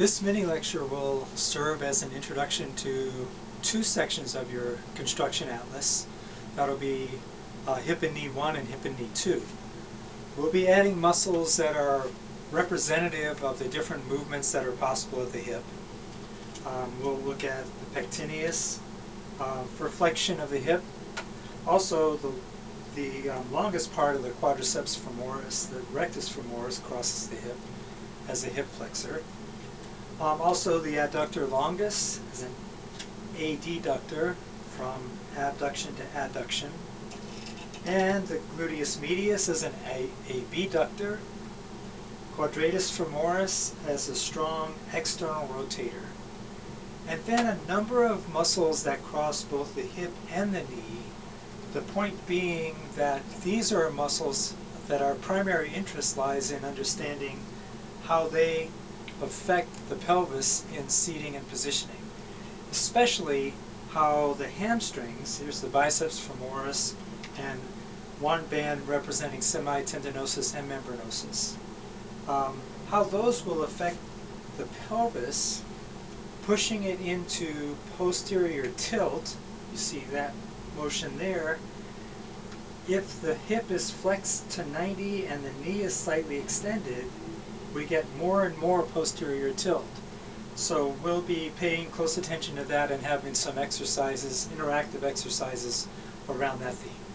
This mini lecture will serve as an introduction to two sections of your construction atlas. That'll be uh, hip and knee 1 and hip and knee 2. We'll be adding muscles that are representative of the different movements that are possible at the hip. Um, we'll look at the pectineus uh, for flexion of the hip. Also, the, the um, longest part of the quadriceps femoris, the rectus femoris, crosses the hip as a hip flexor. Um, also, the adductor longus is an adductor from abduction to adduction. And the gluteus medius is an abductor. Quadratus femoris has a strong external rotator. And then a number of muscles that cross both the hip and the knee. The point being that these are muscles that our primary interest lies in understanding how they affect the pelvis in seating and positioning. Especially how the hamstrings, here's the biceps femoris, and one band representing semitendinosus and membranosus, um, how those will affect the pelvis, pushing it into posterior tilt, you see that motion there, if the hip is flexed to 90 and the knee is slightly extended, we get more and more posterior tilt. So we'll be paying close attention to that and having some exercises, interactive exercises around that theme.